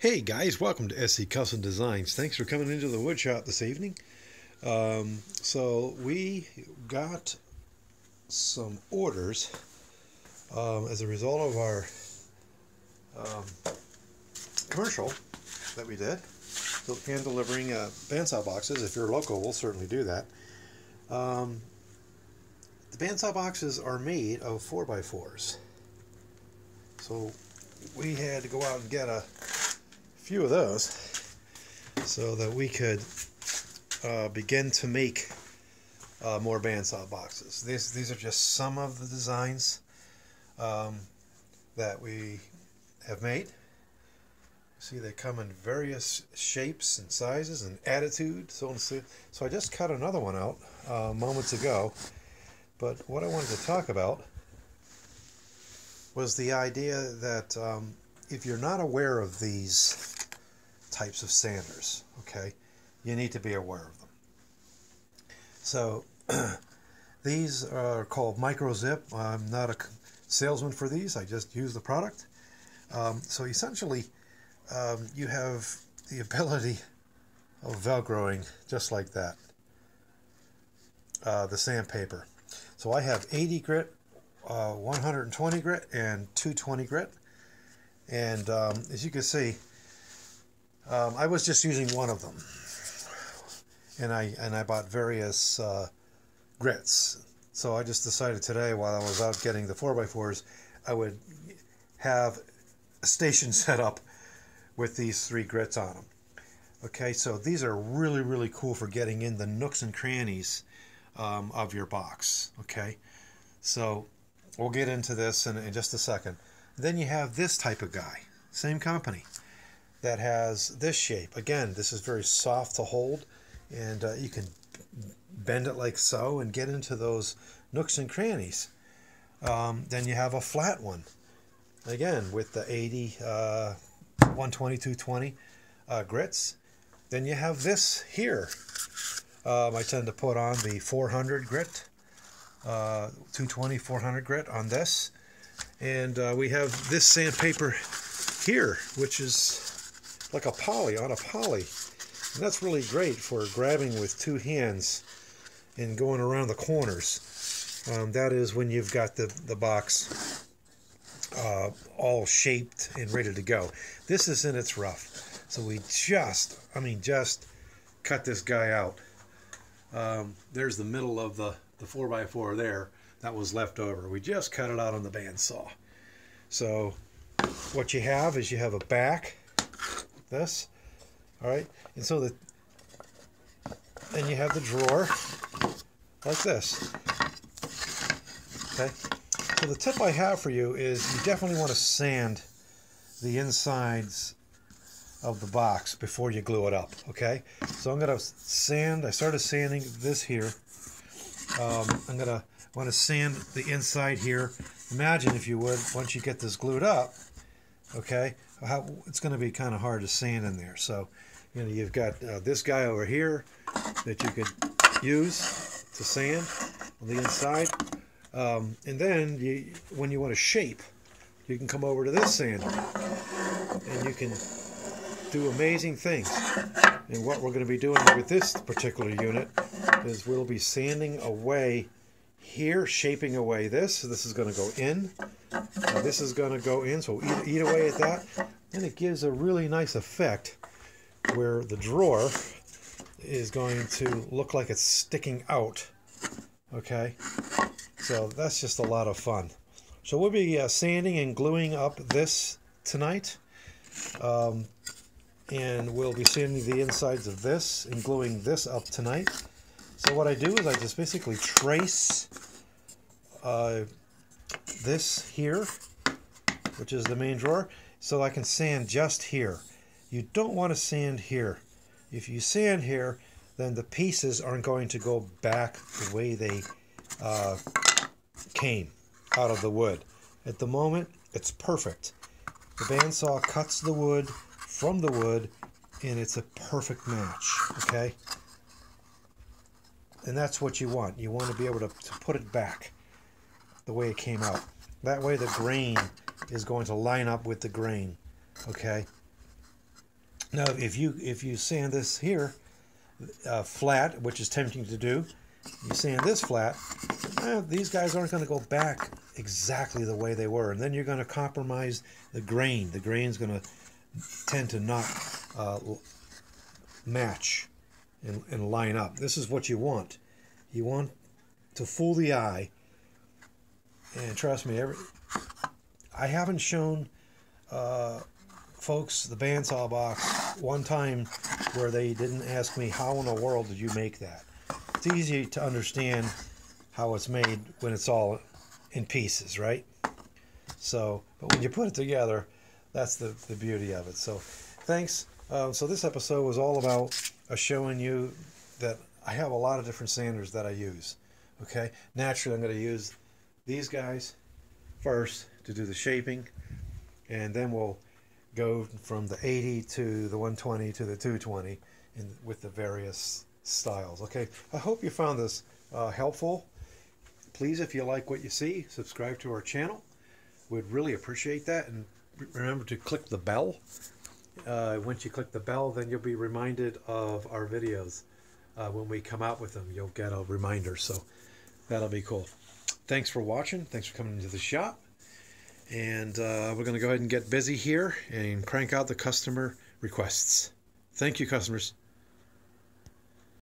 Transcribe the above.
Hey guys, welcome to SC Custom Designs. Thanks for coming into the wood shop this evening. Um, so we got some orders um, as a result of our um, commercial that we did. So hand delivering uh, bandsaw boxes. If you're local, we'll certainly do that. Um, the bandsaw boxes are made of 4x4s. So we had to go out and get a few of those so that we could uh, begin to make uh, more bandsaw boxes. These, these are just some of the designs um, that we have made. See, they come in various shapes and sizes and attitudes, so so. So I just cut another one out uh, moments ago. But what I wanted to talk about was the idea that um, if you're not aware of these types of sanders, okay, you need to be aware of them. So these are called micro zip. I'm not a salesman for these. I just use the product. Um, so essentially, um, you have the ability of velcroing just like that. Uh, the sandpaper. So I have 80 grit, uh, 120 grit, and 220 grit. And um, as you can see, um, I was just using one of them, and I and I bought various uh, grits. So I just decided today, while I was out getting the 4x4s, I would have a station set up with these three grits on them. Okay, so these are really, really cool for getting in the nooks and crannies um, of your box. Okay, so we'll get into this in, in just a second. Then you have this type of guy, same company, that has this shape. Again, this is very soft to hold, and uh, you can bend it like so and get into those nooks and crannies. Um, then you have a flat one, again with the 80, uh, 120, 220 uh, grits. Then you have this here. Um, I tend to put on the 400 grit, uh, 220, 400 grit on this. And uh, we have this sandpaper here, which is like a poly on a poly. And that's really great for grabbing with two hands and going around the corners. Um, that is when you've got the, the box uh, all shaped and ready to go. This is in its rough. So we just, I mean, just cut this guy out. Um, there's the middle of the, the 4x4 there that was left over. We just cut it out on the bandsaw. So what you have is you have a back, this, all right, and so the, then you have the drawer like this. Okay, so the tip I have for you is you definitely want to sand the insides of the box before you glue it up. Okay, so I'm gonna sand. I started sanding this here. Um, I'm gonna want to sand the inside here. Imagine if you would once you get this glued up. Okay, how it's going to be kind of hard to sand in there. So you know you've got uh, this guy over here that you could use to sand on the inside. Um, and then you, when you want to shape, you can come over to this sander and you can do amazing things. And what we're going to be doing with this particular unit is we'll be sanding away here, shaping away this. So this is going to go in. Uh, this is going to go in, so eat, eat away at that. And it gives a really nice effect where the drawer is going to look like it's sticking out. Okay, so that's just a lot of fun. So we'll be uh, sanding and gluing up this tonight. Um, and we'll be sanding the insides of this and gluing this up tonight. So what I do is I just basically trace uh, this here, which is the main drawer, so I can sand just here. You don't want to sand here. If you sand here, then the pieces aren't going to go back the way they uh, came out of the wood. At the moment, it's perfect. The bandsaw cuts the wood from the wood and it's a perfect match, okay? And that's what you want. You want to be able to, to put it back the way it came out. That way the grain is going to line up with the grain, okay? Now, if you if you sand this here uh, flat, which is tempting to do, you sand this flat, eh, these guys aren't going to go back exactly the way they were, and then you're going to compromise the grain. The grain's going to tend to not uh, match and, and line up. This is what you want. You want to fool the eye, and trust me, every I haven't shown uh, folks the bandsaw box one time where they didn't ask me how in the world did you make that. It's easy to understand how it's made when it's all in pieces, right? So, but when you put it together, that's the, the beauty of it. So, thanks. Um, so this episode was all about uh, showing you that I have a lot of different sanders that I use. Okay, naturally I'm going to use these guys first to do the shaping, and then we'll go from the 80 to the 120 to the 220 in, with the various styles. Okay, I hope you found this uh, helpful. Please, if you like what you see, subscribe to our channel. We'd really appreciate that. And remember to click the bell. Uh, once you click the bell, then you'll be reminded of our videos. Uh, when we come out with them, you'll get a reminder. So that'll be cool. Thanks for watching. Thanks for coming into the shop. And uh, we're going to go ahead and get busy here and crank out the customer requests. Thank you, customers.